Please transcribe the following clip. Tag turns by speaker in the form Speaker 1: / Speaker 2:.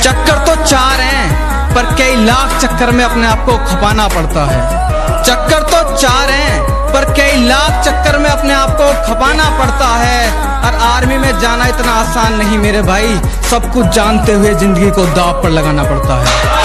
Speaker 1: चक्कर तो चार हैं, पर कई लाख चक्कर में अपने आप को खपाना पड़ता है। चक्कर तो चार हैं, पर कई लाख चक्कर में अपने आप को खपाना पड़ता है। और आर्मी में जाना इतना आसान नहीं मेरे भाई, सब कुछ जानते हुए ज़िंदगी को दाव पर लगाना पड़ता है।